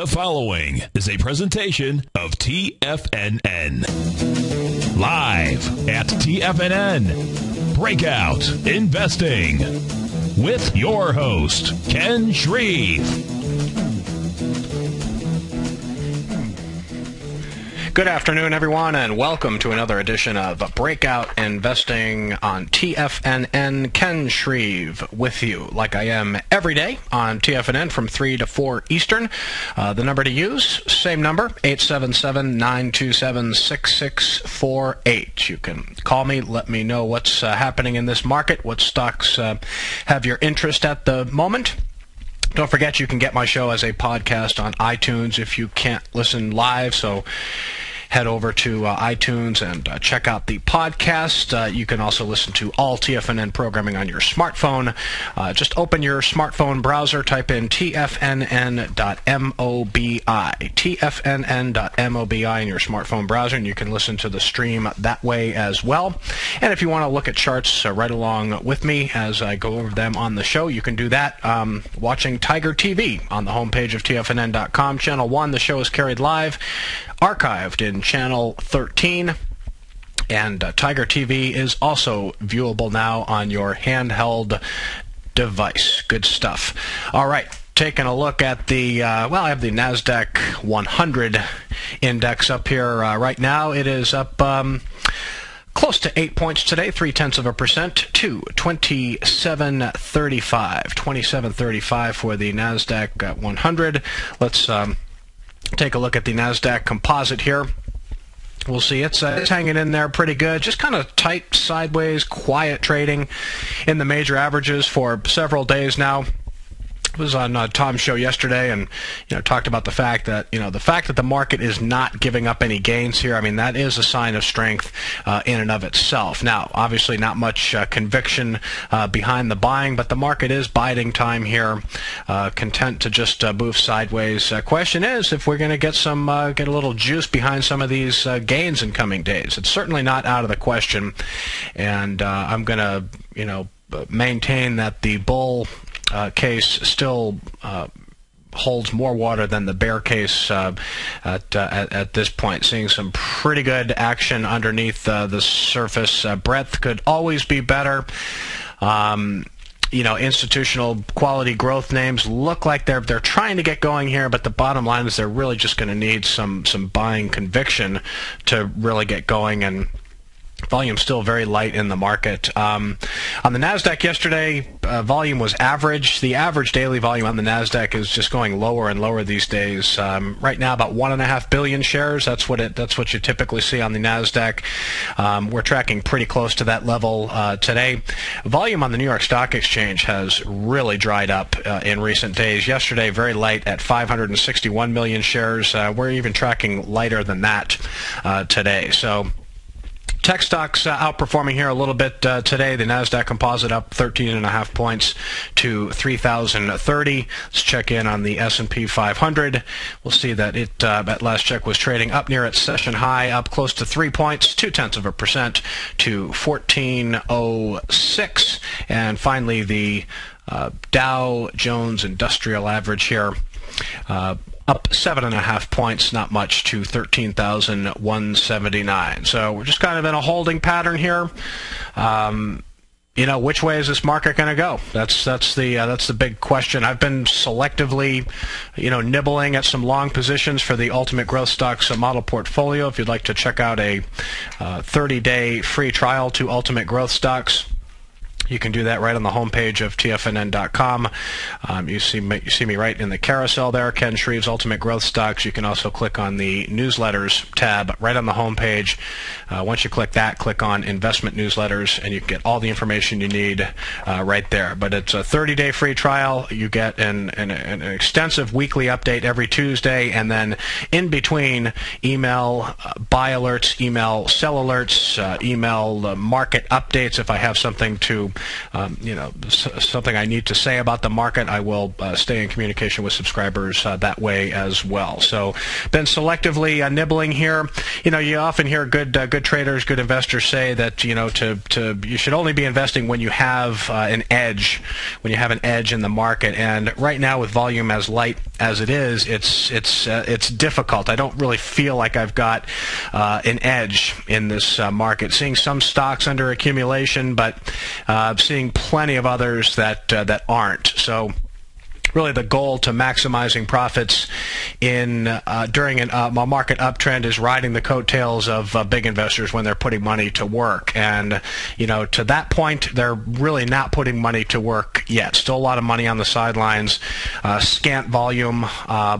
The following is a presentation of TFNN. Live at TFNN. Breakout Investing. With your host, Ken Shreve. Good afternoon, everyone, and welcome to another edition of Breakout Investing on TFNN. Ken Shreve with you, like I am every day on TFNN from 3 to 4 Eastern. Uh, the number to use, same number, 877 927 6648. You can call me, let me know what's uh, happening in this market, what stocks uh, have your interest at the moment. Don't forget you can get my show as a podcast on iTunes if you can't listen live. So head over to uh, iTunes and uh, check out the podcast. Uh, you can also listen to all TFNN programming on your smartphone. Uh, just open your smartphone browser, type in tfnn.mobi, tfnn.mobi in your smartphone browser, and you can listen to the stream that way as well. And if you want to look at charts uh, right along with me as I go over them on the show, you can do that um, watching Tiger TV on the homepage of tfnn.com. Channel 1, the show is carried live archived in channel 13. And uh, Tiger TV is also viewable now on your handheld device. Good stuff. All right. Taking a look at the, uh, well, I have the NASDAQ 100 index up here uh, right now. It is up. Um, close to eight points today, three tenths of a percent to 27.35. 27.35 for the NASDAQ 100. Let's um, take a look at the NASDAQ composite here. We'll see. It's, uh, it's hanging in there pretty good. Just kind of tight, sideways, quiet trading in the major averages for several days now was on uh, Tom's show yesterday and you know talked about the fact that you know the fact that the market is not giving up any gains here. I mean that is a sign of strength uh, in and of itself. Now, obviously, not much uh, conviction uh, behind the buying, but the market is biding time here, uh, content to just uh, move sideways. question is if we're going to get some get a little juice behind some of these gains in coming days. It's certainly not out of the question, and I'm going to you know maintain that the bull uh, case still uh, holds more water than the bear case uh, at, uh, at, this point. Seeing some pretty good action underneath uh, the surface. Uh, breadth could always be better. Um, you know, institutional quality growth names look like they're they're trying to get going here, but the bottom line is they're really just going to need some some buying conviction to really get going and Volume still very light in the market. Um, on the Nasdaq yesterday, uh, volume was average. The average daily volume on the Nasdaq is just going lower and lower these days. Um, right now, about one and a half billion shares. That's what it. That's what you typically see on the Nasdaq. Um, we're tracking pretty close to that level uh, today. Volume on the New York Stock Exchange has really dried up uh, in recent days. Yesterday, very light at 561 million shares. Uh, we're even tracking lighter than that uh, today. So Tech stocks uh, outperforming here a little bit uh, today. The Nasdaq Composite up 13 and a half points to 3,030. Let's check in on the S&P 500. We'll see that it uh, at last check was trading up near its session high, up close to three points, two tenths of a percent to 1406. And finally, the uh, Dow Jones Industrial Average here. Uh, up seven and a half points, not much, to 13,179. So we're just kind of in a holding pattern here. Um, you know, which way is this market going to go? That's that's the uh, that's the big question. I've been selectively, you know, nibbling at some long positions for the Ultimate Growth Stocks model portfolio. If you'd like to check out a 30-day uh, free trial to Ultimate Growth Stocks you can do that right on the homepage of tfnn.com. Um, you see me, you see me right in the carousel there, Ken Shreve's Ultimate Growth Stocks. You can also click on the newsletters tab right on the homepage. Uh, once you click that, click on investment newsletters, and you get all the information you need uh, right there. But it's a 30-day free trial. You get an, an, an, extensive weekly update every Tuesday, and then in between, email uh, buy alerts, email sell alerts, uh, email market updates if I have something to um, you know, something I need to say about the market, I will uh, stay in communication with subscribers uh, that way as well. So, been selectively uh, nibbling here. You know, you often hear good uh, good traders, good investors say that you know to to you should only be investing when you have uh, an edge, when you have an edge in the market. And right now, with volume as light as it is, it's it's uh, it's difficult. I don't really feel like I've got uh, an edge in this uh, market. Seeing some stocks under accumulation, but uh, seeing plenty of others that uh, that aren't. So really the goal to maximizing profits in uh, during an, uh, a market uptrend is riding the coattails of uh, big investors when they're putting money to work. And you know, to that point, they're really not putting money to work yet. Still a lot of money on the sidelines, uh, scant volume uh,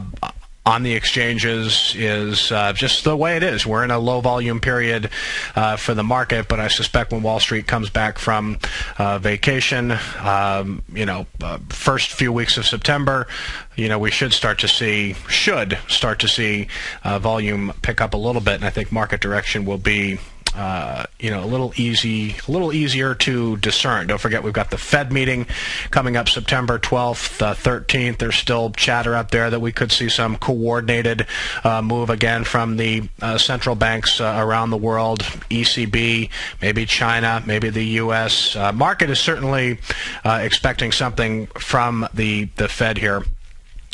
on the exchanges is uh, just the way it is. We're in a low volume period uh, for the market, but I suspect when Wall Street comes back from uh, vacation, um, you know, uh, first few weeks of September, you know, we should start to see should start to see uh, volume pick up a little bit, and I think market direction will be uh, you know, a little easy, a little easier to discern. Don't forget, we've got the Fed meeting coming up September 12th, uh, 13th. There's still chatter out there that we could see some coordinated uh, move again from the uh, central banks uh, around the world, ECB, maybe China, maybe the U.S. market is certainly expecting something from the the Fed here.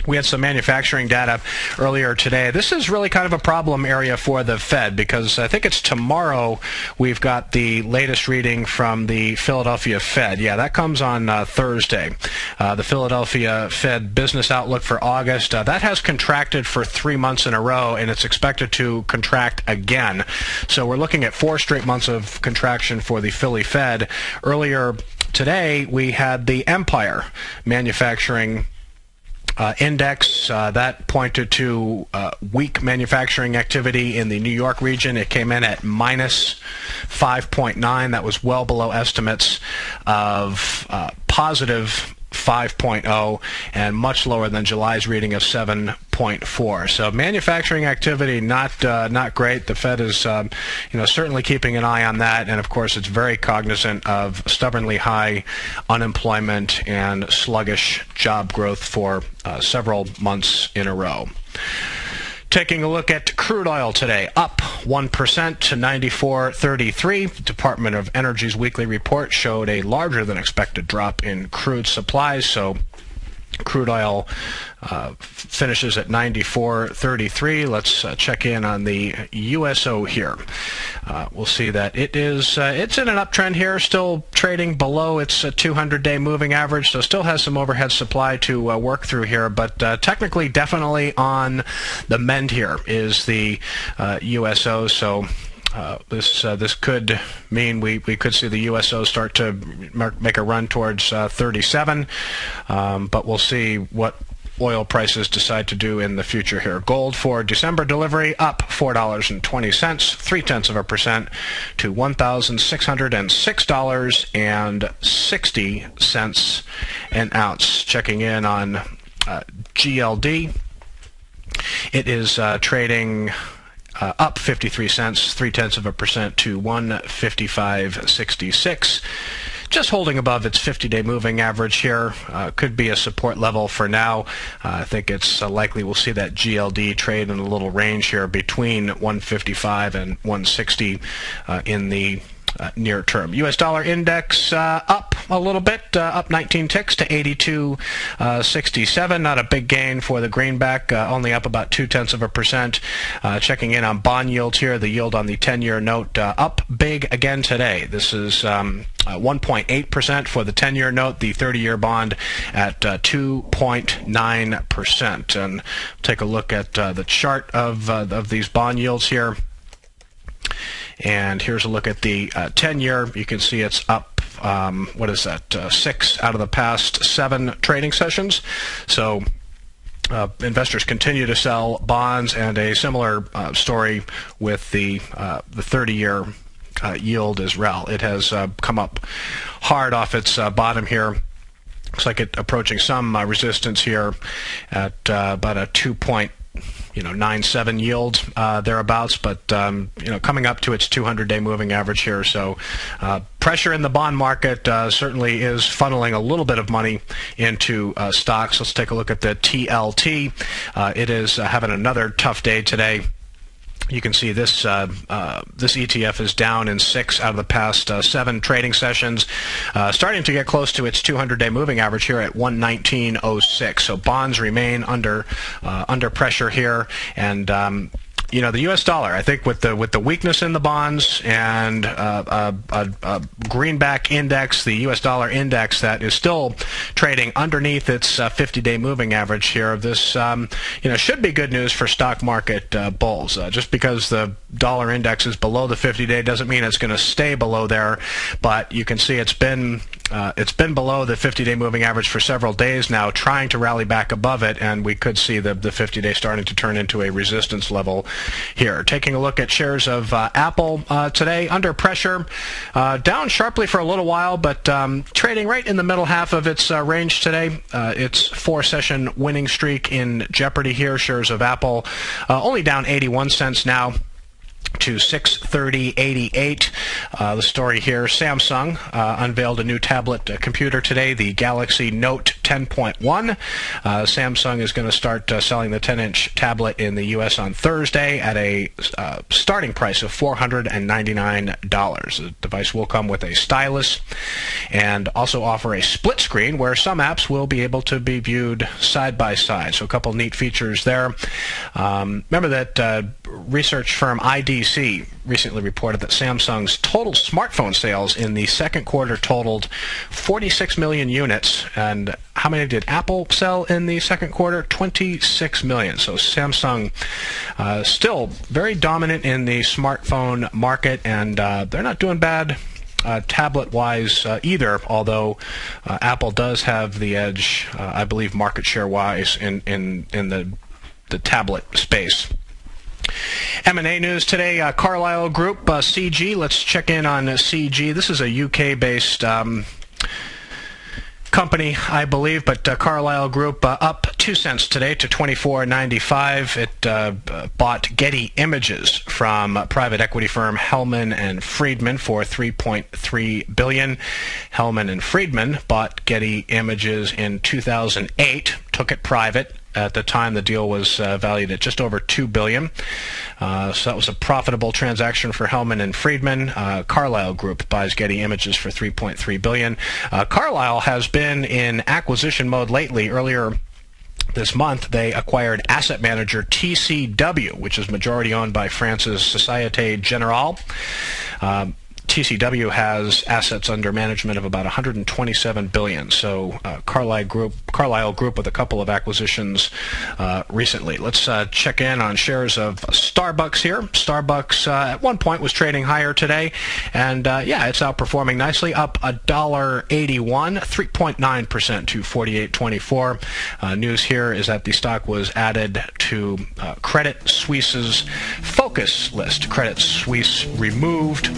We had some manufacturing data earlier today. This is really kind of a problem area for the Fed because I think it's tomorrow we've got the latest reading from the Philadelphia Fed. Yeah, that comes on uh, Thursday. Uh, the Philadelphia Fed business outlook for August. Uh, that has contracted for three months in a row and it's expected to contract again. So we're looking at four straight months of contraction for the Philly Fed. Earlier today, we had the Empire manufacturing uh, index uh, that pointed to uh, weak manufacturing activity in the New York region. It came in at minus 5.9. That was well below estimates of uh, positive 5.0 and much lower than July's reading of 7.4. So manufacturing activity not uh, not great. The Fed is um, you know certainly keeping an eye on that, and of course it's very cognizant of stubbornly high unemployment and sluggish job growth for uh, several months in a row. Taking a look at crude oil today, up 1% to 94.33. Department of Energy's weekly report showed a larger than expected drop in crude supplies, so crude oil uh, finishes at 94.33. Let's uh, check in on the USO here. Uh, we'll see that it is uh, it's in an uptrend here, still trading below its 200-day uh, moving average, so still has some overhead supply to uh, work through here. But technically, definitely on the mend here is the USO. So uh, this uh, this could mean we, we could see the USO start to make a run towards uh, 37, um, but we'll see what oil prices decide to do in the future here. Gold for December delivery up $4.20, three tenths of a percent to $1,606.60 an ounce. Checking in on uh, GLD. It is uh, trading uh, up 53 cents, three tenths of a percent to 155.66. Just holding above its 50-day moving average here. Uh, could be a support level for now. Uh, I think it's uh, likely we'll see that GLD trade in a little range here between 155 and 160 uh, in the uh, near term. U.S. dollar index uh, up a little bit, uh, up 19 ticks to 82.67. Uh, Not a big gain for the greenback, uh, only up about two tenths of a percent. Uh, checking in on bond yields here, the yield on the 10-year note up big again today. This is um, 1.8% for the 10-year note, the 30-year bond at 2.9%. And take a look at the chart of of these bond yields here. And here's a look at the 10-year. Uh, you can see it's up, um, what is that, uh, six out of the past seven trading sessions. So uh, investors continue to sell bonds, and a similar uh, story with the uh, the 30-year uh, yield as well. It has come up hard off its bottom here. Looks like it approaching some resistance here at about a two point you know nine seven yield uh, thereabouts, but um, you know coming up to its 200-day moving average here. So uh, pressure in the bond market uh, certainly is funneling a little bit of money into uh, stocks. Let's take a look at the TLT. Uh, it is having another tough day today. You can see this uh, uh, this ETF is down in six out of the past uh, seven trading sessions, uh, starting to get close to its 200-day moving average here at 119.06. So bonds remain under uh, under pressure here, and um, you know the U.S. dollar. I think with the with the weakness in the bonds and uh, a, a, greenback index, the U.S. dollar index that is still trading underneath its 50-day uh, moving average here. Of this um, you know should be good news for stock market uh, bulls. Uh, just because the dollar index is below the 50-day doesn't mean it's going to stay below there. But you can see it's been uh, it's been below the 50-day moving average for several days now, trying to rally back above it, and we could see the, the 50-day starting to turn into a resistance level here. Taking a look at shares of uh, Apple uh, today, under pressure, uh, down sharply for a little while, but um, trading right in the middle half of its uh, range today. Uh, its four-session winning streak in jeopardy here. Shares of Apple only down 81 cents now to 63088. Uh, the story here Samsung uh, unveiled a new tablet uh, computer today, the Galaxy Note 10.1. Uh, Samsung is going to start uh, selling the 10 inch tablet in the U.S. on Thursday at a uh, starting price of $499. The device will come with a stylus and also offer a split screen where some apps will be able to be viewed side by side. So, a couple neat features there. Um, remember that research firm ID CNBC recently reported that Samsung's total smartphone sales in the second quarter totaled 46 million units. And how many did Apple sell in the second quarter? 26 million. So Samsung uh, still very dominant in the smartphone market, and uh, they're not doing bad. Uh, tablet wise uh, either, although uh, Apple does have the edge, uh, I believe, market share wise in, in, in the, the tablet space. M&A news today, uh, Carlyle Group, uh, CG. Let's check in on uh, CG. This is a UK-based um, company, I believe, but uh, Carlyle Group uh, up two cents today to 24.95. It uh, bought Getty Images from private equity firm Hellman and Friedman for 3.3 billion. Hellman and Friedman bought Getty Images in 2008, took it private at the time, the deal was uh, valued at just over two billion. Uh, so that was a profitable transaction for Hellman and Friedman. Uh, Carlyle Group buys Getty Images for 3.3 billion. Uh, Carlyle has been in acquisition mode lately. Earlier this month, they acquired asset manager TCW, which is majority owned by France's Societe Generale. Um, TCW has assets under management of about 127 billion. So uh, Carlyle Group, Carlyle Group, with a couple of acquisitions uh, recently. Let's uh, check in on shares of Starbucks here. Starbucks uh, at one point was trading higher today, and uh, yeah, it's outperforming nicely, up a dollar 81, 3.9 percent to 48.24. Uh, news here is that the stock was added to Credit Suisse's focus list. Credit Suisse removed.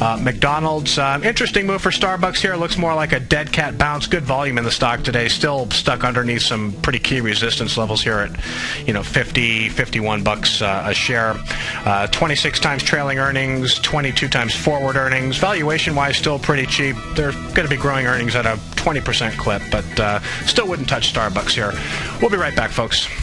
Uh, McDonald's, uh, interesting move for Starbucks here. Looks more like a dead cat bounce. Good volume in the stock today. Still stuck underneath some pretty key resistance levels here at, you know, 50, 51 bucks uh, a share. Uh, 26 times trailing earnings, 22 times forward earnings. Valuation-wise, still pretty cheap. They're going to be growing earnings at a 20% clip, but uh, still wouldn't touch Starbucks here. We'll be right back, folks.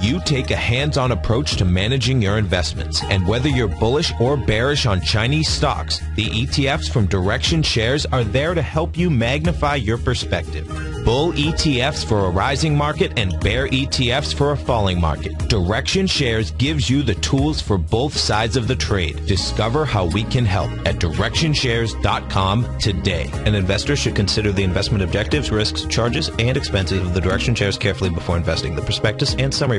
You take a hands on approach to managing your investments. And whether you're bullish or bearish on Chinese stocks, the ETFs from Direction Shares are there to help you magnify your perspective. bull ETFs for a rising market and bear ETFs for a falling market. Direction Shares gives you the tools for both sides of the trade. Discover how we can help at directionshares.com today. An investor should consider the investment objectives, risks, charges, and expenses of the Direction Shares carefully before investing. The prospectus and summary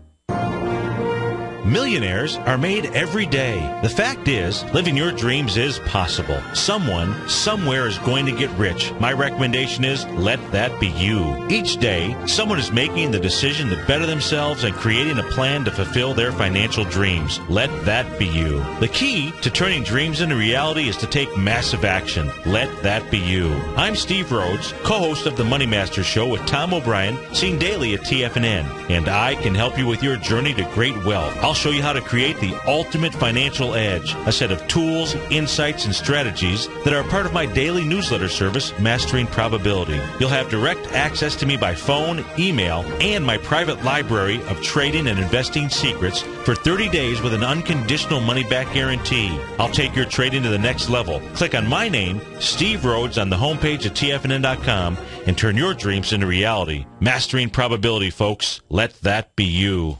Millionaires are made every day. The fact is, living your dreams is possible. Someone, somewhere is going to get rich. My recommendation is let that be you. Each day, someone is making the decision to better themselves and creating a plan to fulfill their financial dreams. Let that be you. The key to turning dreams into reality is to take massive action. Let that be you. I'm Steve Rhodes, co-host of the Money Master Show with Tom O'Brien, seen daily at TFNN, and I can help you with your journey to great wealth. I'll show you how to create the ultimate financial edge, a set of tools, insights, and strategies that are part of my daily newsletter service, Mastering Probability. You'll have direct access to me by phone, email, and my private library of trading and investing secrets for 30 days with an unconditional money back guarantee. I'll take your trading to the next level. Click on my name, Steve Rhodes, on the homepage at TFNN.com and turn your dreams into reality. Mastering Probability, folks. Let that be you.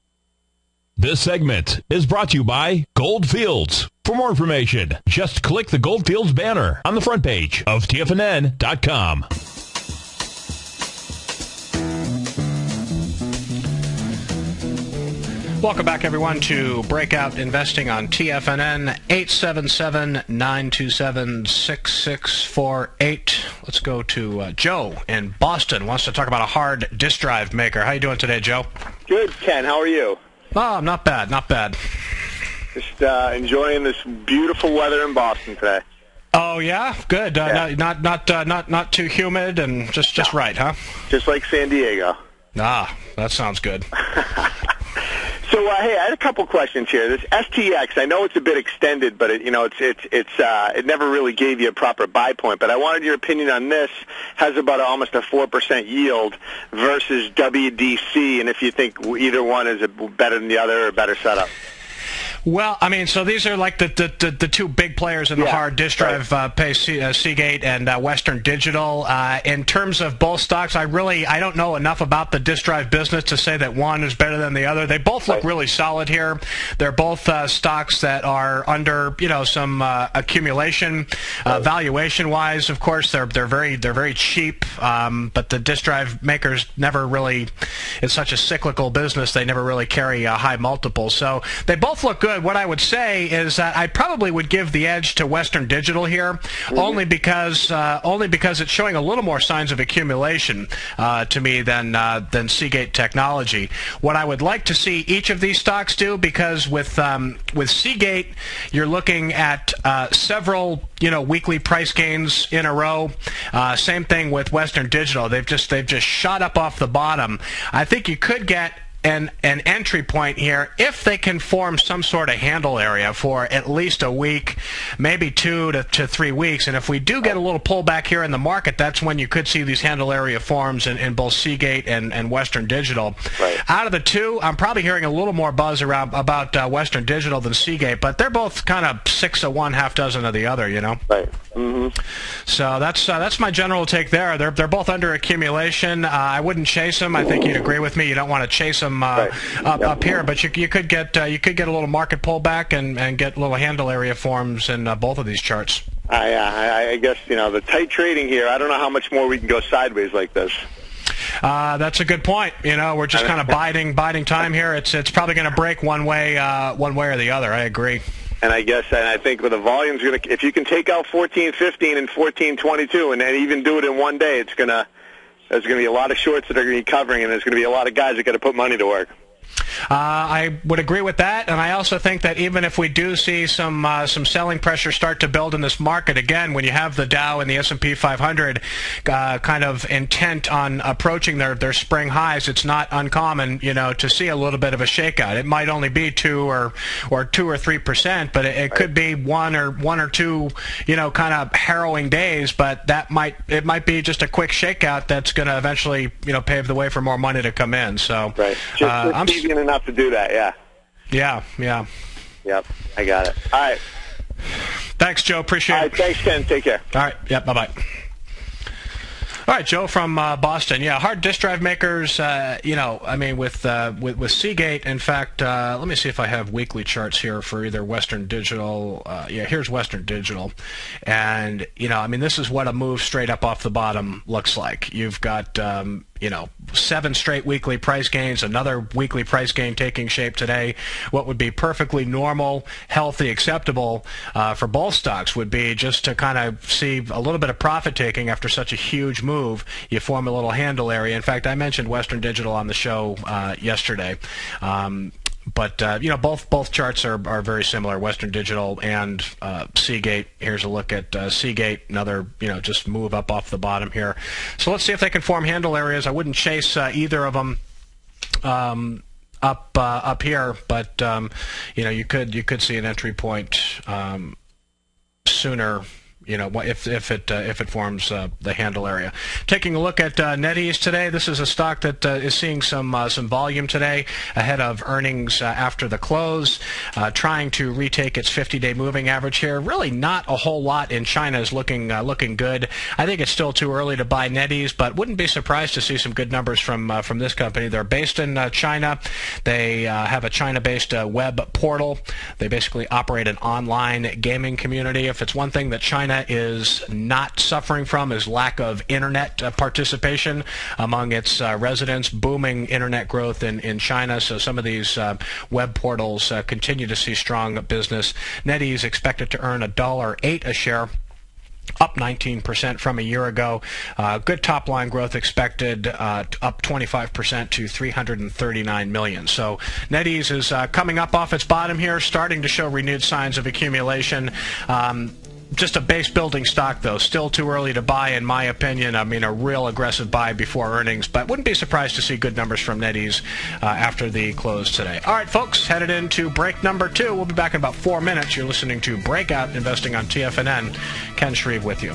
This segment is brought to you by Goldfields. For more information, just click the Goldfields banner on the front page of TFNN.com. Welcome back, everyone, to Breakout Investing on TFNN 877-927-6648. Let's go to uh, Joe in Boston. Wants to talk about a hard disk drive maker. How are you doing today, Joe? Good, Ken. How are you? Oh, not bad, not bad. Just uh, enjoying this beautiful weather in Boston today. Oh yeah, good. Uh, Yeah. Not not not, uh, not not too humid and just just right, huh? Just like San Diego. Ah, that sounds good. So, uh, hey, I had a couple questions here. This STX, I know it's a bit extended, but it, you know, it's it's it's uh, it never really gave you a proper buy point. But I wanted your opinion on this. Has about almost a four percent yield versus WDC, and if you think either one is a, better than the other or better setup. Well, I mean, so these are like the the, the, the two big players in the Yeah, hard disk drive uh, pay C, uh, Seagate and uh, Western Digital. Uh, in terms of both stocks, I really I don't know enough about the disk drive business to say that one is better than the other. They both look Right. really solid here. They're both uh, stocks that are under you know some uh, accumulation, uh, valuation wise. Of course, they're they're very they're very cheap. Um, but the disk drive makers never really. It's such a cyclical business. They never really carry a high multiple. So they both look good. What I would say is that I probably would give the edge to Western Digital here, only because uh, only because it's showing a little more signs of accumulation uh, to me than uh, than Seagate Technology. What I would like to see each of these stocks do, because with um, with Seagate, you're looking at uh, several you know weekly price gains in a row. Uh, same thing with Western Digital. They've just they've just shot up off the bottom. I think you could get an an entry point here if they can form some sort of handle area for at least a week, maybe two to, to three weeks. And if we do get a little pullback here in the market, that's when you could see these handle area forms in, in both Seagate and, and Western Digital. Right. Out of the two, I'm probably hearing a little more buzz around about uh, Western Digital than Seagate, but they're both kind of six of one, half dozen of the other. You know. Right. Mm-hmm. So that's uh, that's my general take there. They're they're both under accumulation. Uh, I wouldn't chase them. I think you'd agree with me. You don't want to chase them uh, Right. up, Yep. up here, but you, you could get uh, you could get a little market pullback and, and get little handle area forms in uh, both of these charts. I, uh, I I guess you know the tight trading here. I don't know how much more we can go sideways like this. Uh, that's a good point. You know, we're just kind of biding biding time here. It's it's probably going to break one way uh, one way or the other. I agree. And I guess, and I think with the volume's going to, if you can take out fourteen fifteen and fourteen twenty two, and then even do it in one day, it's going to, there's going to be a lot of shorts that are going to be covering, and there's going to be a lot of guys that got to put money to work. Uh, I would agree with that, and I also think that even if we do see some uh, some selling pressure start to build in this market again, when you have the Dow and the S&P 500 uh, kind of intent on approaching their, their spring highs, it's not uncommon, you know, to see a little bit of a shakeout. It might only be two or or two or three percent, but it, it could be one or one or two, you know, kind of harrowing days. But that might it might be just a quick shakeout that's going to eventually, you know, pave the way for more money to come in. So Right. Uh, I'm deviant enough to do that. Yeah. yeah, yeah. Yep. I got it. All right. Thanks, Joe. Appreciate All it. Thanks, Ken. Take care. All right. Yep. Bye bye. All right, Joe from uh, Boston. Yeah, hard disk drive makers. Uh, you know, I mean, with uh, with with Seagate. In fact, uh, let me see if I have weekly charts here for either Western Digital. Uh, yeah, here's Western Digital, and you know, I mean, this is what a move straight up off the bottom looks like. You've got um, you know seven straight weekly price gains, another weekly price gain taking shape today. What would be perfectly normal, healthy, acceptable uh, for both stocks would be just to kind of see a little bit of profit taking after such a huge move. You form a little handle area. In fact, I mentioned Western Digital on the show uh, yesterday. Um, but uh, you know both both charts are, are very similar. Western Digital and uh, Seagate. Here's a look at uh, Seagate. Another you know just move up off the bottom here. So let's see if they can form handle areas. I wouldn't chase uh, either of them. Um, up uh, up here, but um, you know you could you could see an entry point um, sooner. You know, if if it uh, if it forms uh, the handle area. Taking a look at uh, NetEase today, this is a stock that uh, is seeing some uh, some volume today ahead of earnings uh, after the close, trying to retake its 50-day moving average here. Really, not a whole lot in China is looking looking good. I think it's still too early to buy NetEase, but wouldn't be surprised to see some good numbers from from this company. They're based in China. They have a China-based web portal. They basically operate an online gaming community. If it's one thing that China is not suffering from is lack of internet uh, participation among its uh, residents, booming internet growth in, in China. So some of these uh, web portals uh, continue to see strong business. NetEase expected to earn a dollar eight a share up 19% from a year ago. Uh, good top line growth expected, uh, up 25% to 339 million. So NetEase is uh, coming up off its bottom here, starting to show renewed signs of accumulation. Um, just a base building stock, though. Still too early to buy, in my opinion. I mean, a real aggressive buy before earnings, but wouldn't be surprised to see good numbers from NetEase uh, after the close today. All right, folks, headed into break number two. We'll be back in about four minutes. You're listening to Breakout Investing on TFNN. Ken Shreve with you.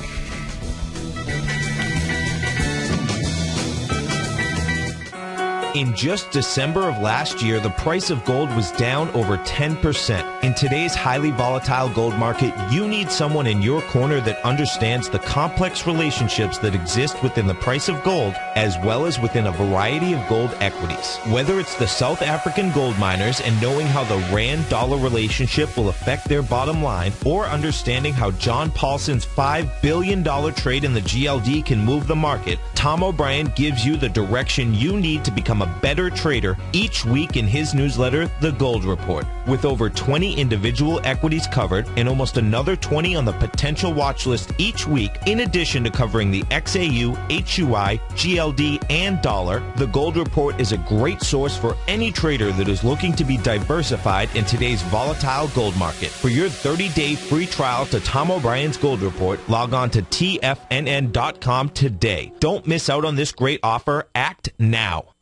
In just December of last year, the price of gold was down over 10%. In today's highly volatile gold market, you need someone in your corner that understands the complex relationships that exist within the price of gold as well as within a variety of gold equities. Whether it's the South African gold miners and knowing how the rand dollar relationship will affect their bottom line or understanding how John Paulson's $5 billion trade in the GLD can move the market, Tom O'Brien gives you the direction you need to become better trader each week in his newsletter, The Gold Report. With over 20 individual equities covered and almost another 20 on the potential watch list each week, in addition to covering the XAU, HUI, GLD, and dollar, The Gold Report is a great source for any trader that is looking to be diversified in today's volatile gold market. For your 30-day free trial to Tom O'Brien's Gold Report, log on to tfnn.com today. Don't miss out on this great offer. Act now.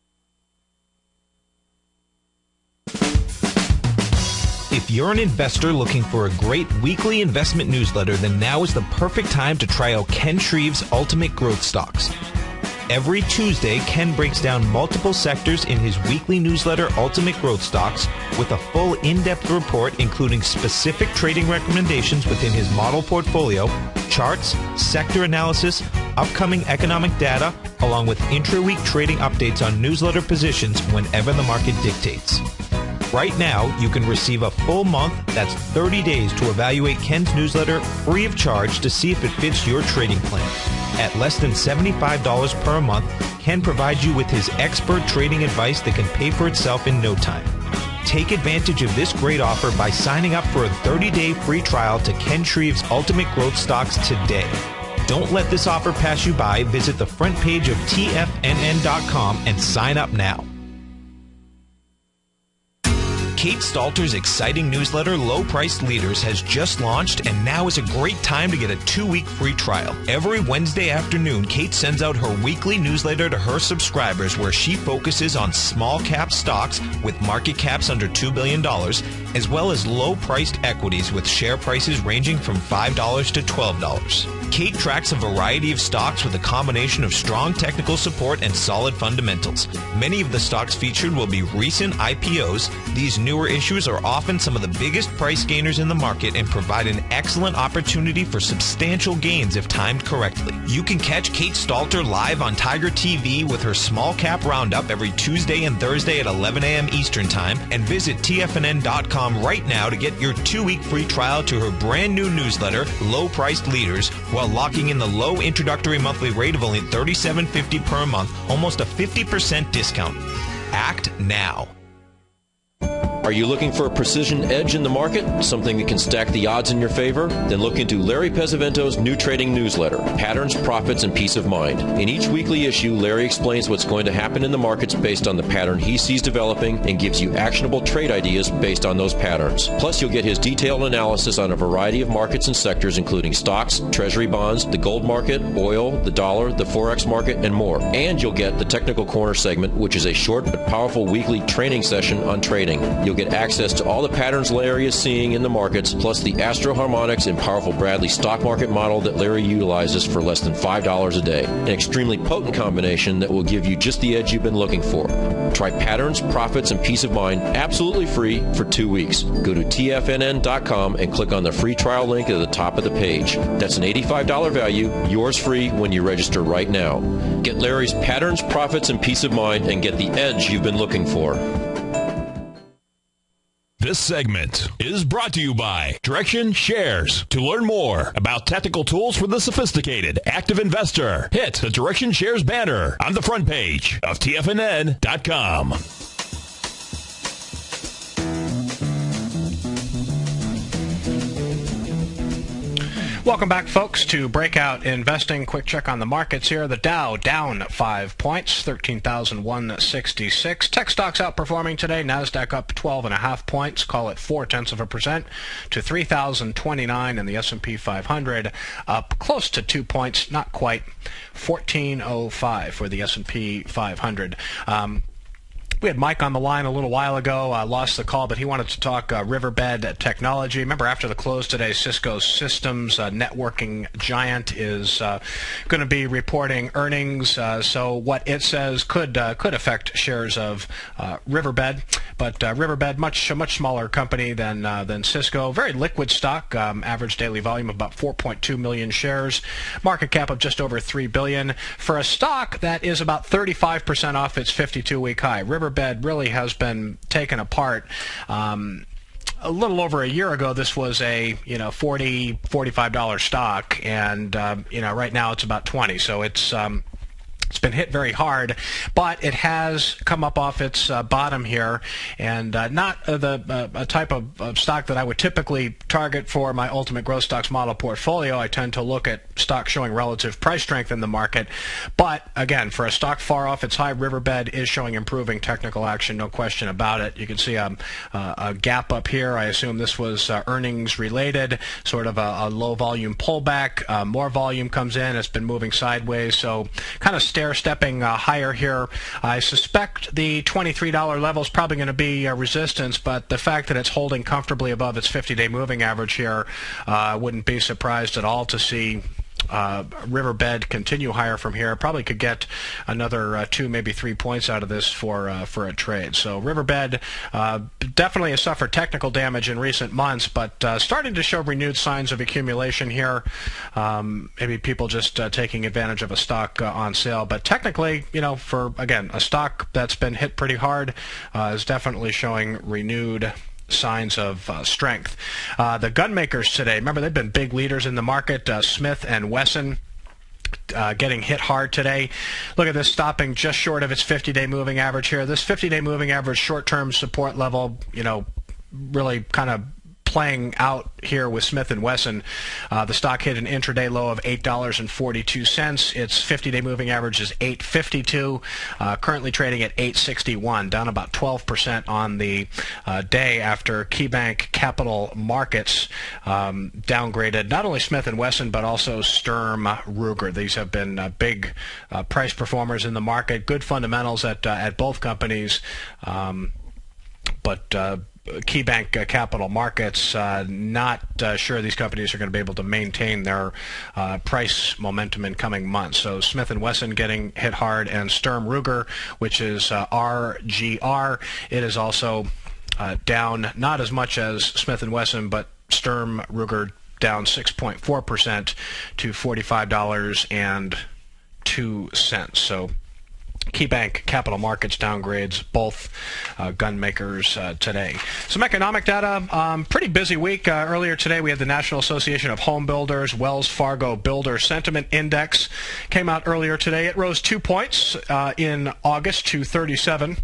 If you're an investor looking for a great weekly investment newsletter, then now is the perfect time to try out Ken Shreve's Ultimate Growth Stocks. Every Tuesday, Ken breaks down multiple sectors in his weekly newsletter, Ultimate Growth Stocks, with a full in-depth report including specific trading recommendations within his model portfolio, charts, sector analysis, upcoming economic data, along with intra-week trading updates on newsletter positions whenever the market dictates. Right now, you can receive a full month, that's 30 days, to evaluate Ken's newsletter free of charge to see if it fits your trading plan. At less than $75 per month, Ken provides you with his expert trading advice that can pay for itself in no time. Take advantage of this great offer by signing up for a 30-day free trial to Ken Shreve's Ultimate Growth Stocks today. Don't let this offer pass you by. Visit the front page of TFNN.com and sign up now. Kate Stalter's exciting newsletter, Low Priced Leaders, has just launched, and now is a great time to get a two week free trial. Every Wednesday afternoon, Kate sends out her weekly newsletter to her subscribers where she focuses on small cap stocks with market caps under $2 billion, as well as low priced equities with share prices ranging from $5 to $12. Kate tracks a variety of stocks with a combination of strong technical support and solid fundamentals. Many of the stocks featured will be recent IPOs. These newer issues are often some of the biggest price gainers in the market and provide an excellent opportunity for substantial gains if timed correctly. You can catch Kate Stalter live on Tiger TV with her small cap roundup every Tuesday and Thursday at 11 a.m. Eastern Time and visit TFNN.com right now to get your two-week free trial to her brand new newsletter, Low Priced Leaders, while locking in the low introductory monthly rate of only $37.50 per month, almost a 50% discount. Act now. Are you looking for a precision edge in the market? Something that can stack the odds in your favor? Then look into Larry Pesavento's new trading newsletter, Patterns, Profits, and Peace of Mind. In each weekly issue, Larry explains what's going to happen in the markets based on the pattern he sees developing and gives you actionable trade ideas based on those patterns. Plus, you'll get his detailed analysis on a variety of markets and sectors, including stocks, treasury bonds, the gold market, oil, the dollar, the forex market, and more. And you'll get the Technical Corner segment, which is a short but powerful weekly training session on trading. You'll get access to all the patterns Larry is seeing in the markets, plus the Astro Harmonics and powerful Bradley stock market model that Larry utilizes for less than $5 a day. An extremely potent combination that will give you just the edge you've been looking for. Try patterns, profits, and peace of mind absolutely free for two weeks. Go to TFNN.com and click on the free trial link at the top of the page. That's an $85 value, yours free when you register right now. Get Larry's patterns, profits, and peace of mind and get the edge you've been looking for. This segment is brought to you by Direction Shares. To learn more about tactical tools for the sophisticated active investor, hit the Direction Shares banner on the front page of TFNN.com. Welcome back, folks, to Breakout Investing. Quick check on the markets here. The Dow down five points, 13,166. Tech stocks outperforming today. NASDAQ up 12.5 points, call it four tenths of a percent, to 3,029. And the S&P 500 up close to two points, not quite, 1405 for the S&P 500. Um, we had Mike on the line a little while ago. Uh, lost the call, but he wanted to talk uh, Riverbed technology. Remember, after the close today, Cisco Systems, uh, networking giant, is uh, going to be reporting earnings. Uh, so what it says could could affect shares of Riverbed, but Riverbed much a much smaller company than than Cisco. Very liquid stock. Um, average daily volume of about 4.2 million shares. Market cap of just over three billion for a stock that is about 35% off its 52-week high. Riverbed bed really has been taken apart. Um, a little over a year ago, this was a you know 40 45 dollar stock, and uh, you know right now it's about 20. So it's um, it's been hit very hard, but it has come up off its uh, bottom here, and uh, not uh, the uh, a type of, of, stock that I would typically target for my ultimate growth stocks model portfolio. I tend to look at stocks showing relative price strength in the market, but again, for a stock far off its high, Riverbed is showing improving technical action, no question about it. You can see um, a gap up here. I assume this was uh, earnings related, sort of a, a low volume pullback. Uh, more volume comes in. It's been moving sideways, so kind of stair stepping uh, higher here. I suspect the $23 level is probably going to be uh, resistance, but the fact that it's holding comfortably above its 50-day moving average here, I uh, wouldn't be surprised at all to see Riverbed continue higher from here. Probably could get another uh, two, maybe three points out of this for uh, for a trade. So Riverbed uh, definitely has suffered technical damage in recent months, but uh, starting to show renewed signs of accumulation here. Um, maybe people just uh, taking advantage of a stock on sale, but technically, you know, for again a stock that's been hit pretty hard, is definitely showing renewed signs of uh, strength. Uh, the gun makers today, remember they've been big leaders in the market. Uh, Smith and Wesson. Uh, getting hit hard today. Look at this stopping just short of its 50-day moving average here. This 50-day moving average short-term support level, you know, really kind of playing out here with Smith and Wesson. Uh, the stock hit an intraday low of eight dollars and forty-two cents. Its 50-day moving average is 852. Uh, currently trading at 861, down about 12 percent on the uh, day after KeyBanc Capital Markets um, downgraded not only Smith and Wesson but also Sturm Ruger. These have been uh, big uh, price performers in the market. Good fundamentals at uh, at both companies. Um, but KeyBanc uh, Capital Markets, uh, not uh, sure these companies are going to be able to maintain their uh, price momentum in coming months. So Smith & Wesson getting hit hard, and Sturm Ruger, which is RGR, it is also down not as much as Smith & Wesson, but Sturm Ruger down 6.4% to $45.02. So KeyBanc Capital Markets downgrades both uh, gun makers uh, today. Some economic data. Um, pretty busy week. Uh, earlier today, we had the National Association of Home Builders Wells Fargo Builder Sentiment Index came out earlier today. It rose two points uh, in August to 37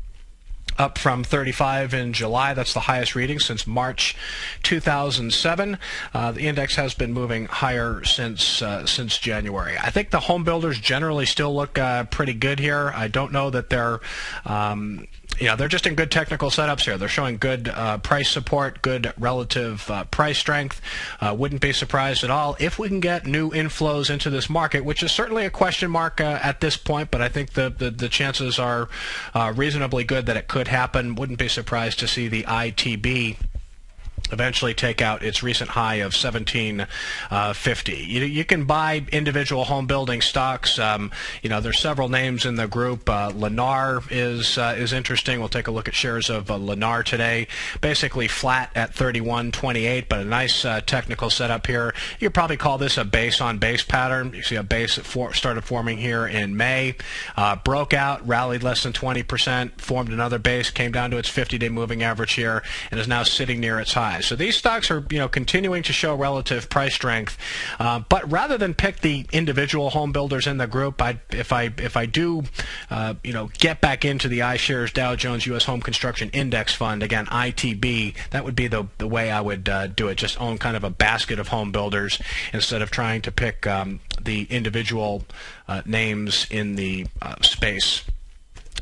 up from 35 in July. That's the highest reading since March 2007. Uh, the index has been moving higher since uh, since January. I think the home builders generally still look uh, pretty good here. I don't know that they're um, yeah, they're just in good technical setups here. They're showing good uh, price support, good relative uh, price strength. Uh, wouldn't be surprised at all if we can get new inflows into this market, which is certainly a question mark uh, at this point, but I think the, the, the chances are uh, reasonably good that it could happen. Wouldn't be surprised to see the ITB eventually take out its recent high of 1750. Uh, you, you, can buy individual home building stocks. Um, you know, there's several names in the group. Uh, Lennar is uh, is interesting. We'll take a look at shares of uh, Lennar today. Basically flat at 31.28, but a nice uh, technical setup here. You could probably call this a base on base pattern. You see a base that for, started forming here in May, uh, broke out, rallied less than 20%, formed another base, came down to its 50-day moving average here, and is now sitting near its high. So these stocks are you know continuing to show relative price strength. Uh, but rather than pick the individual home builders in the group, I, if I if I do uh, you know get back into the iShares Dow Jones U.S. Home Construction Index Fund again ITB, that would be the the way I would uh, do it. Just own kind of a basket of home builders instead of trying to pick um, the individual uh, names in the uh, space.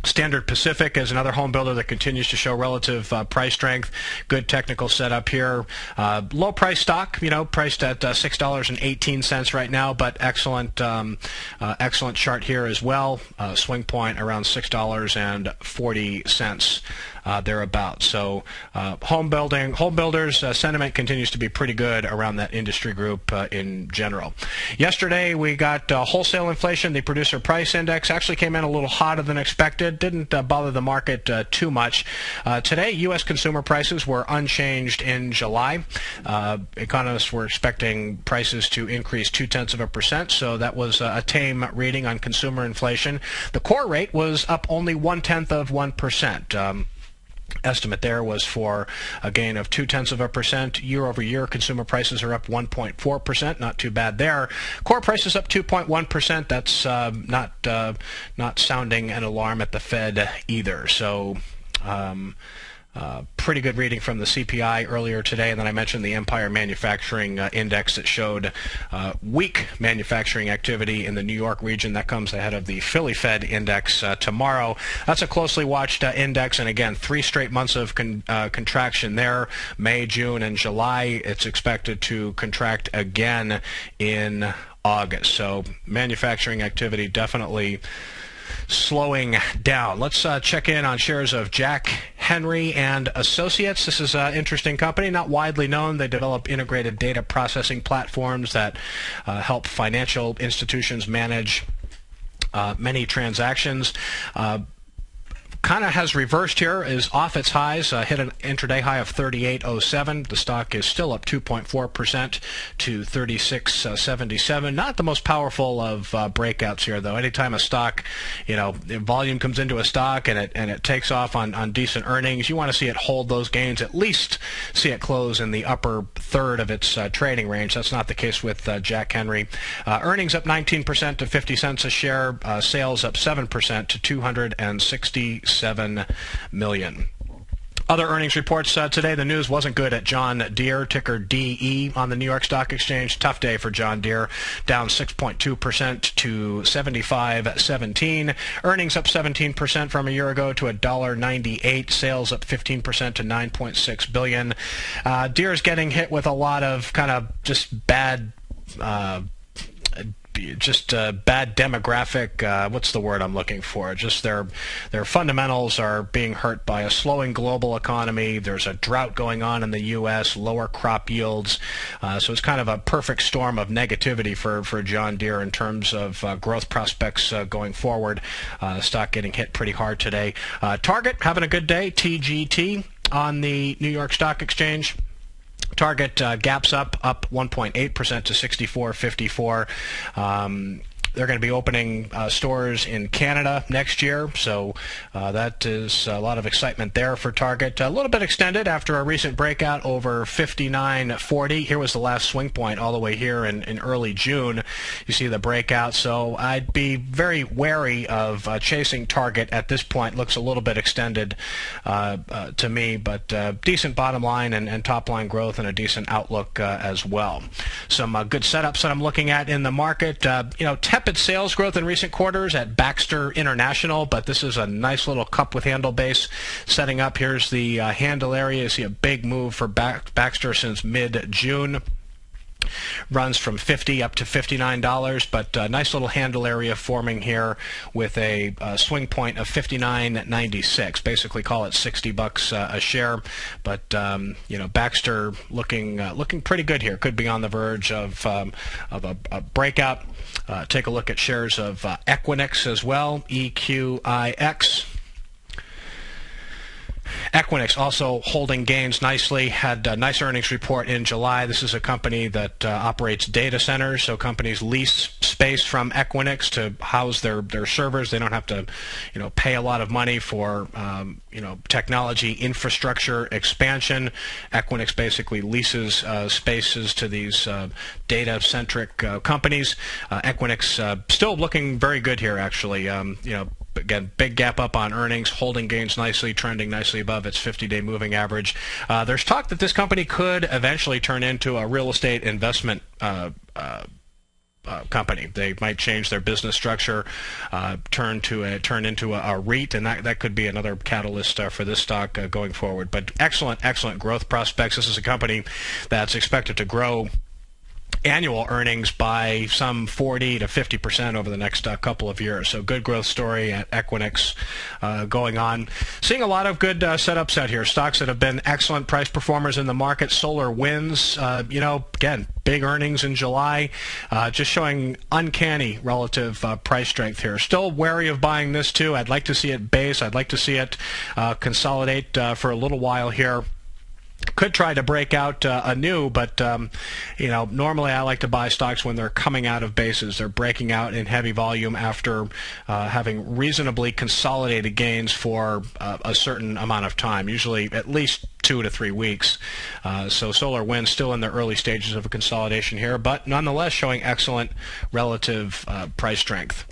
Standard Pacific is another home builder that continues to show relative uh, price strength. Good technical setup here. Uh, low price stock, you know, priced at uh, six dollars and eighteen cents right now, but excellent, um, uh, excellent chart here as well. Uh, swing point around six dollars and forty cents uh, thereabouts. So uh, home building, home builders uh, sentiment continues to be pretty good around that industry group in general. Yesterday we got wholesale inflation. The producer price index actually came in a little hotter than expected. Didn't bother the market too much. today, U.S. consumer prices were unchanged in July. economists were expecting prices to increase two tenths of a percent, so that was a tame reading on consumer inflation. The core rate was up only one tenth of one percent. Um, estimate there was for a gain of two tenths of a percent year over year. Consumer prices are up 1.4 percent, not too bad there. Core prices up 2.1 percent. That's uh, not uh, not sounding an alarm at the Fed either. So. Um, uh, pretty good reading from the CPI earlier today, and then I mentioned the Empire Manufacturing uh, Index that showed uh, weak manufacturing activity in the New York region. That comes ahead of the Philly Fed Index uh, tomorrow. That's a closely watched uh, index, and again, three straight months of con- contraction there May, June, and July. It's expected to contract again in August. So manufacturing activity definitely slowing down. Let's check in on shares of Jack Henry and Associates. This is an interesting company, not widely known. They develop integrated data processing platforms that uh, help financial institutions manage uh, many transactions. Uh, kind of has reversed here, is off its highs, uh, hit an intraday high of 38.07. The stock is still up 2.4% to 36.77. Not the most powerful of uh, breakouts here, though. Anytime a stock, you know, volume comes into a stock and it and it takes off on, on decent earnings, you want to see it hold those gains, at least see it close in the upper third of its uh, trading range. That's not the case with uh, Jack Henry. Uh, earnings up 19% to 50 cents a share. Uh, sales up 7% to 260 Seven million. Other earnings reports uh, today. The news wasn't good at John Deere, ticker DE on the New York Stock Exchange. Tough day for John Deere, down 6.2% to 75.17. Earnings up 17% from a year ago to $1.98. Sales up 15% to 9.6 billion. Uh, Deere is getting hit with a lot of kind of just bad. Uh, just uh, bad demographic. Uh, what's the word I'm looking for? Just their their fundamentals are being hurt by a slowing global economy. There's a drought going on in the U.S. Lower crop yields. Uh, so it's kind of a perfect storm of negativity for for John Deere in terms of uh, growth prospects uh, going forward. Uh, stock getting hit pretty hard today. Target having a good day. TGT on the New York Stock Exchange. Target uh, gaps up, up 1.8% to 64.54. Um, they're going to be opening uh, stores in Canada next year, so uh, that is a lot of excitement there for Target. A little bit extended after a recent breakout over 59.40. Here was the last swing point all the way here in, in early June. You see the breakout, so I'd be very wary of uh, chasing Target at this point. Looks a little bit extended uh, uh, to me, but uh, decent bottom line and, and, top line growth and a decent outlook as well. Some good setups that I'm looking at in the market. you know, tepid sales growth in recent quarters at Baxter International, but this is a nice little cup with handle base setting up. Here's the uh, handle area. You see a big move for Baxter since mid-June runs from 50 up to $59 but a nice little handle area forming here with a uh, swing point of 59.96 basically call it 60 bucks uh, a share but um, you know Baxter looking uh, looking pretty good here could be on the verge of um, of a, a breakout uh, take a look at shares of uh, Equinix as well EQIX Equinix also holding gains nicely, had a nice earnings report in July. This is a company that uh, operates data centers, so companies lease space from Equinix to house their, their servers. They don't have to, you know, pay a lot of money for, um, you know, technology infrastructure expansion. Equinix basically leases uh, spaces to these uh, data-centric uh, companies. Uh, Equinix uh, still looking very good here, actually. Um, you know, again, big gap up on earnings, holding gains nicely, trending nicely above its 50-day moving average. Uh, there's talk that this company could eventually turn into a real estate investment uh, uh, uh, company. They might change their business structure, uh, turn to a, turn into a, a, REIT, and that that could be another catalyst uh, for this stock uh, going forward. But excellent, excellent growth prospects. This is a company that's expected to grow annual earnings by some 40 to 50 percent over the next uh, couple of years. So good growth story at Equinix uh, going on. Seeing a lot of good uh, setups out here. Stocks that have been excellent price performers in the market. SolarWinds, uh, you know, again, big earnings in July, uh, just showing uncanny relative uh, price strength here. Still wary of buying this too. I'd like to see it base. I'd like to see it consolidate for a little while here could try to break out uh, anew, but um, you know, normally I like to buy stocks when they're coming out of bases. They're breaking out in heavy volume after uh, having reasonably consolidated gains for uh, a certain amount of time, usually at least two to three weeks. Uh, so SolarWinds still in the early stages of a consolidation here, but nonetheless showing excellent relative uh, price strength.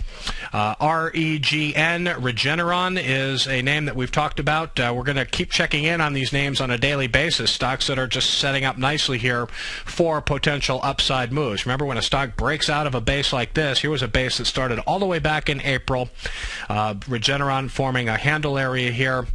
Uh, REGN, Regeneron, is a name that we've talked about. Uh, we're going to keep checking in on these names on a daily basis, stocks that are just setting up nicely here for potential upside moves. Remember, when a stock breaks out of a base like this, here was a base that started all the way back in April. Uh, Regeneron forming a handle area here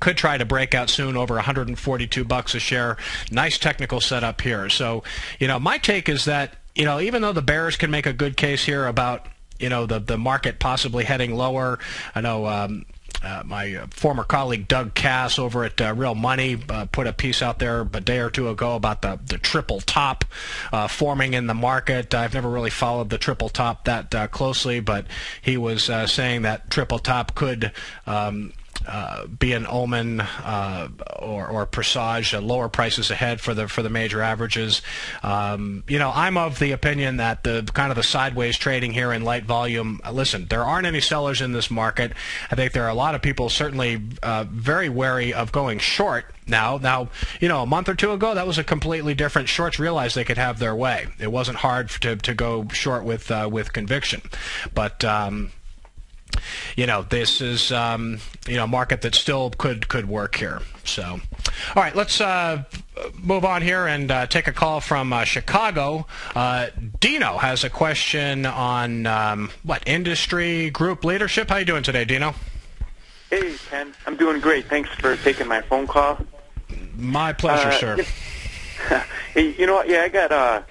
could try to break out soon over 142 bucks a share. Nice technical setup here. So, you know, my take is that you know, even though the Bears can make a good case here about you know the the market possibly heading lower. I know um, uh, my uh, former colleague Doug Kass over at uh, Real Money uh, put a piece out there a day or two ago about the, the triple top uh, forming in the market. I've never really followed the triple top that uh, closely, but he was saying that triple top could. Um, uh, be an omen uh, or, or presage uh, lower prices ahead for the for the major averages. Um, you know, I'm of the opinion that the kind of the sideways trading here in light volume. Uh, listen, there aren't any sellers in this market. I think there are a lot of people certainly uh, very wary of going short now. Now, you know, a month or two ago, that was a completely different. Shorts realized they could have their way. It wasn't hard to to go short with with conviction, but. Um, you know, this is um, you know a market that still could could work here. So, all right, let's uh, move on here and uh, take a call from uh, Chicago. Uh, Dino has a question on um, what industry group leadership. How you doing today, Dino? Hey, Ken. I'm doing great. Thanks for taking my phone call. My pleasure, uh, sir. hey, you know what? Yeah, I got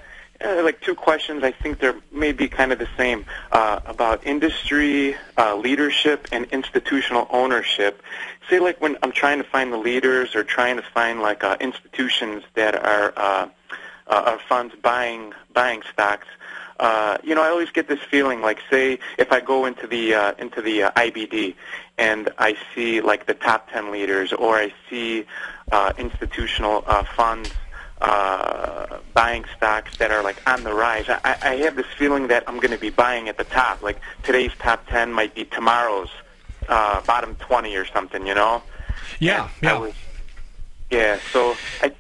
uh, like two questions. I think they're maybe kind of the same uh, about industry uh, leadership and institutional ownership. Say, like when I'm trying to find the leaders or trying to find like uh, institutions that are uh, uh, are funds buying buying stocks. Uh, you know, I always get this feeling like, say, if I go into the uh, into the uh, IBD and I see like the top ten leaders, or I see uh, institutional uh, funds uh, buying stocks that are like on the rise. I, I have this feeling that I'm going to be buying at the top. Like today's top 10 might be tomorrow's uh, bottom 20 or something, you know? Yeah, and yeah. Was, yeah, so I,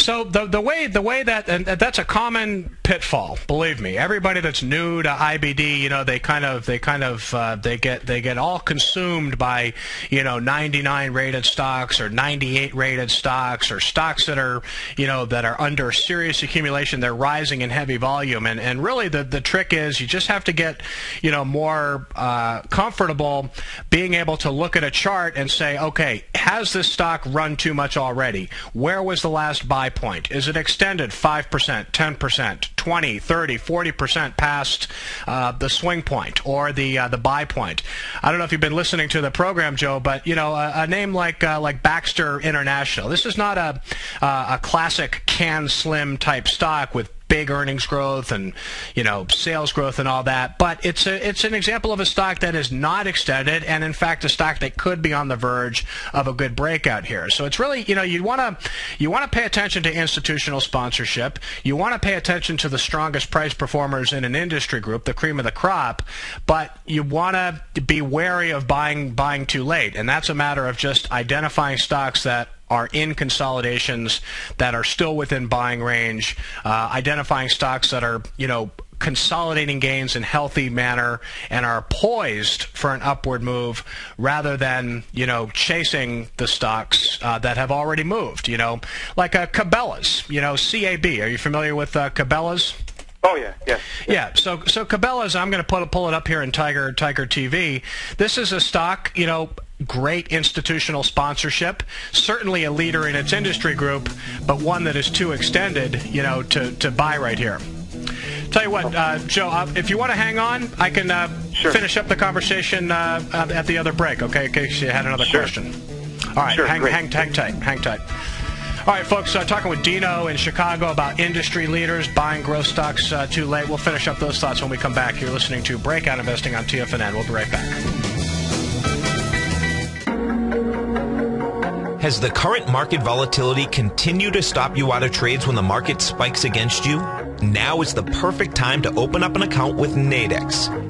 so the the way the way that and that's a common pitfall. Believe me, everybody that's new to IBD, you know, they kind of they kind of uh, they get they get all consumed by you know 99 rated stocks or 98 rated stocks or stocks that are you know that are under serious accumulation. They're rising in heavy volume, and and really the the trick is you just have to get you know more uh, comfortable being able to look at a chart and say, okay, has this stock run too much already? Where was the last buy point? Is it extended 5%, 10%, 20, 30, 40% past uh, the swing point or the uh, the buy point? I don't know if you've been listening to the program, Joe, but you know a, a name like uh, like Baxter International. This is not a uh, a classic CAN SLIM type stock with big earnings growth and you know sales growth and all that. But it's a it's an example of a stock that is not extended, and in fact a stock that could be on the verge of a good breakout here. So it's really you know you want to you want to pay attention to institutional sponsorship. You want to pay attention to the strongest price performers in an industry group, the cream of the crop. But you want to be wary of buying buying too late, and that's a matter of just identifying stocks that are in consolidations that are still within buying range, uh, identifying stocks that are, you know, consolidating gains in healthy manner and are poised for an upward move rather than you know chasing the stocks uh, that have already moved you know like a uh, Cabela's you know CAB are you familiar with uh, Cabela's Oh yeah, yeah, yeah. Yeah. So so Cabela's, I'm going to pull pull it up here in Tiger Tiger TV. This is a stock, you know, great institutional sponsorship, certainly a leader in its industry group, but one that is too extended, you know, to, to buy right here. Tell you what, uh, Joe, uh, if you want to hang on, I can uh, sure. finish up the conversation uh, at the other break, okay, in case you had another sure. question. All right, sure, hang, hang, hang tight, hang tight. All right, folks, uh, talking with Dino in Chicago about industry leaders buying growth stocks uh, too late. We'll finish up those thoughts when we come back. You're listening to Breakout Investing on TFNN. We'll be right back. Has the current market volatility continued to stop you out of trades when the market spikes against you? Now is the perfect time to open up an account with Nadex.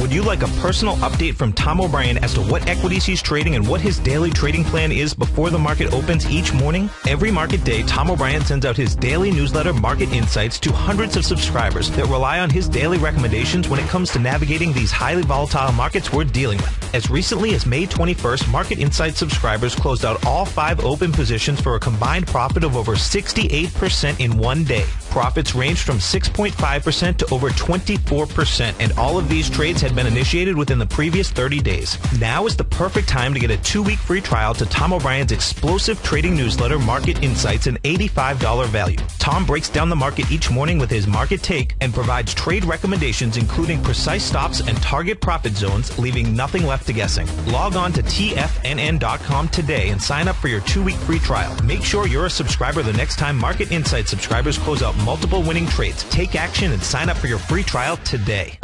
Would you like a personal update from Tom O'Brien as to what equities he's trading and what his daily trading plan is before the market opens each morning? Every market day, Tom O'Brien sends out his daily newsletter, Market Insights, to hundreds of subscribers that rely on his daily recommendations when it comes to navigating these highly volatile markets we're dealing with. As recently as May 21st, Market Insights subscribers closed out all five open positions for a combined profit of over 68% in one day. Profits ranged from 6.5% to over 24%, and all of these trades had been initiated within the previous 30 days. Now is the perfect time to get a two-week free trial to Tom O'Brien's explosive trading newsletter, Market Insights, an $85 value. Tom breaks down the market each morning with his market take and provides trade recommendations including precise stops and target profit zones, leaving nothing left to guessing. Log on to tfnn.com today and sign up for your two-week free trial. Make sure you're a subscriber the next time Market Insights subscribers close out multiple winning trades. Take action and sign up for your free trial today.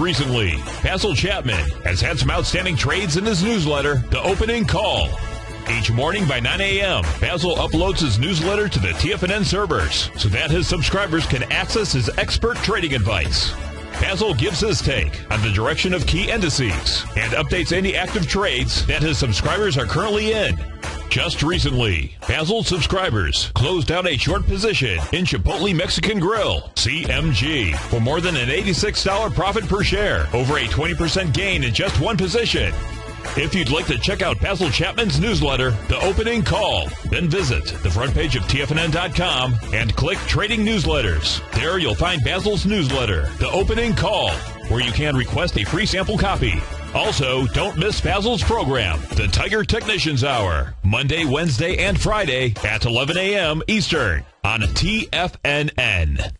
Recently, Basil Chapman has had some outstanding trades in his newsletter, The Opening Call. Each morning by 9 a.m., Basil uploads his newsletter to the TFNN servers so that his subscribers can access his expert trading advice. Basil gives his take on the direction of key indices and updates any active trades that his subscribers are currently in. Just recently, Basil subscribers closed out a short position in Chipotle Mexican Grill, CMG, for more than an $86 profit per share, over a 20% gain in just one position. If you'd like to check out Basil Chapman's newsletter, The Opening Call, then visit the front page of TFNN.com and click Trading Newsletters. There you'll find Basil's newsletter, The Opening Call, where you can request a free sample copy. Also, don't miss Basil's program, The Tiger Technicians Hour, Monday, Wednesday, and Friday at 11 a.m. Eastern on TFNN.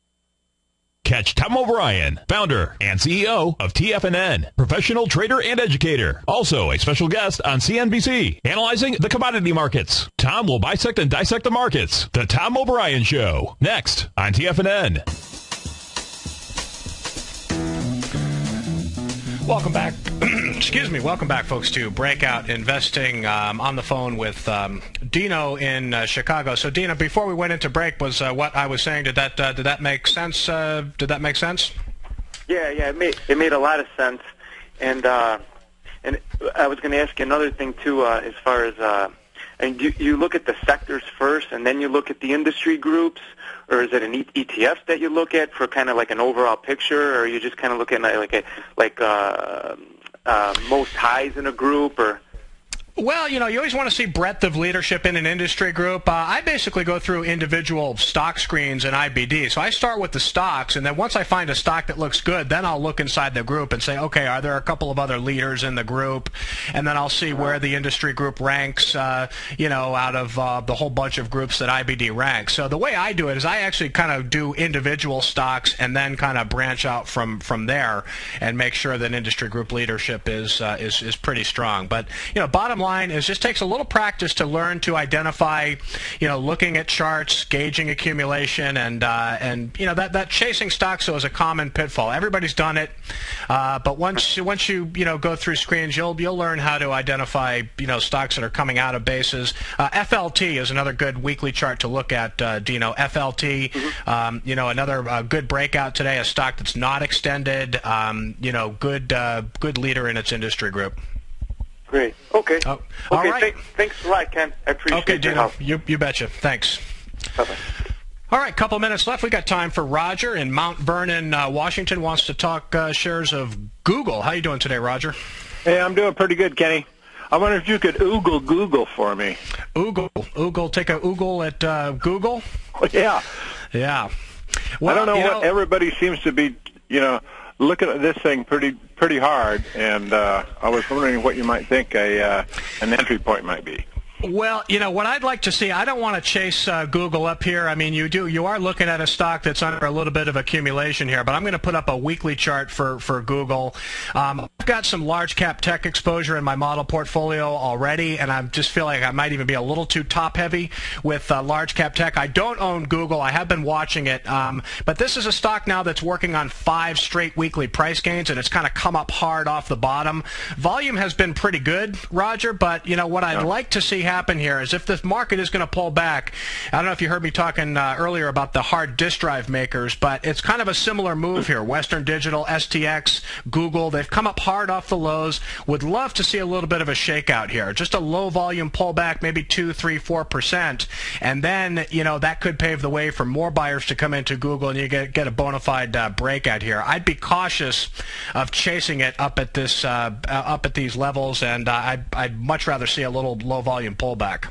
Catch Tom O'Brien, founder and CEO of TFNN, professional trader and educator. Also a special guest on CNBC, analyzing the commodity markets. Tom will bisect and dissect the markets. The Tom O'Brien Show. Next on TFNN. Welcome back. Excuse me. Welcome back, folks, to Breakout Investing. Um, on the phone with um, Dino in uh, Chicago. So, Dino, before we went into break, was uh, what I was saying? Did that uh, did that make sense? Uh, did that make sense? Yeah, yeah. It made it made a lot of sense, and uh, and I was going to ask you another thing too, uh, as far as and you you look at the sectors first, and then you look at the industry groups or is it an ETF that you look at for kind of like an overall picture, or are you just kind of looking at like a like uh, uh, most highs in a group, or well, you know, you always want to see breadth of leadership in an industry group. Uh, I basically go through individual stock screens in IBD. So I start with the stocks, and then once I find a stock that looks good, then I'll look inside the group and say, okay, are there a couple of other leaders in the group? And then I'll see where the industry group ranks, uh, you know, out of uh, the whole bunch of groups that IBD ranks. So the way I do it is I actually kind of do individual stocks and then kind of branch out from, from there and make sure that industry group leadership is, uh, is, is pretty strong. But, you know, bottom line is just takes a little practice to learn to identify, you know, looking at charts, gauging accumulation, and uh, and you know that that chasing stocks is a common pitfall. Everybody's done it, uh, but once once you you know go through screens, you'll you'll learn how to identify you know stocks that are coming out of bases. Uh, FLT is another good weekly chart to look at. Uh, Dino FLT, mm-hmm. um, you know, another uh, good breakout today. A stock that's not extended. Um, you know, good uh, good leader in its industry group. Great. Okay. Oh, okay. All right. Th- thanks a lot, Ken. I appreciate okay, Dino. Help. You you betcha. Thanks. Bye bye. All right, couple minutes left. We got time for Roger in Mount Vernon, uh, Washington. Wants to talk uh, shares of Google. How you doing today, Roger? Hey, I'm doing pretty good, Kenny. I wonder if you could oogle Google for me. Oogle, oogle, take a oogle at uh, Google. Yeah. Yeah. Well, I don't know what know, everybody seems to be, you know, looking at this thing pretty pretty hard, and uh, I was wondering what you might think a uh, an entry point might be. Well, you know what I'd like to see. I don't want to chase uh, Google up here. I mean, you do. You are looking at a stock that's under a little bit of accumulation here, but I'm going to put up a weekly chart for for Google. Um, I've got some large cap tech exposure in my model portfolio already, and I just feel like I might even be a little too top heavy with uh, large cap tech. I don't own Google. I have been watching it, um, but this is a stock now that's working on five straight weekly price gains, and it's kind of come up hard off the bottom. Volume has been pretty good, Roger, but you know what I'd like to see happen here is if this market is going to pull back. I don't know if you heard me talking uh, earlier about the hard disk drive makers, but it's kind of a similar move here. Western Digital, STX, Google, they've come up hard off the lows. Would love to see a little bit of a shakeout here. Just a low volume pullback, maybe two, three, four percent, and then you know that could pave the way for more buyers to come into Google, and you get get a bona fide uh, breakout here. I'd be cautious of chasing it up at this uh, up at these levels, and uh, I'd, I'd much rather see a little low volume pullback.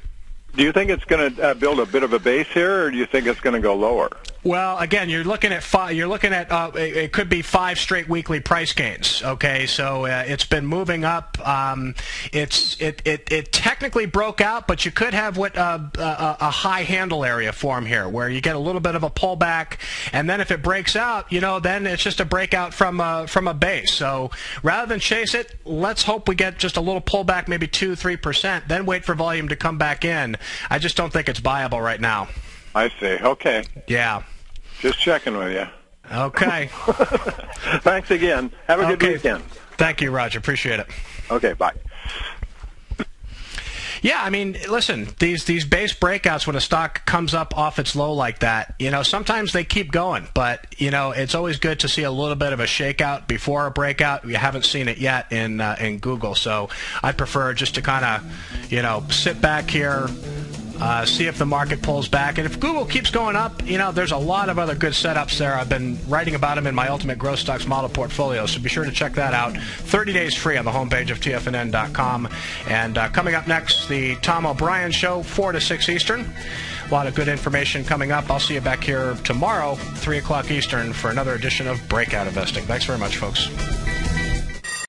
Do you think it's going to uh, build a bit of a base here, or do you think it's going to go lower? Well, again, you're looking at five. You're looking at uh, it, it, could be five straight weekly price gains. Okay, so uh, it's been moving up. Um, it's it, it it technically broke out, but you could have what uh, a, a high handle area form here, where you get a little bit of a pullback, and then if it breaks out, you know, then it's just a breakout from a, from a base. So rather than chase it, let's hope we get just a little pullback, maybe two three percent, then wait for volume to come back in. I just don't think it's viable right now. I see. Okay. Yeah. Just checking with you. Okay. Thanks again. Have a okay. good weekend. Thank you, Roger. Appreciate it. Okay, bye. Yeah, I mean, listen, these these base breakouts when a stock comes up off its low like that, you know, sometimes they keep going, but you know, it's always good to see a little bit of a shakeout before a breakout. We haven't seen it yet in uh, in Google, so I prefer just to kind of, you know, sit back here, uh, see if the market pulls back. And if Google keeps going up, you know, there's a lot of other good setups there. I've been writing about them in my Ultimate Growth Stocks model portfolio, so be sure to check that out. 30 days free on the homepage of TFNN.com. And uh, coming up next, the Tom O'Brien Show, 4 to 6 Eastern. A lot of good information coming up. I'll see you back here tomorrow, 3 o'clock Eastern, for another edition of Breakout Investing. Thanks very much, folks.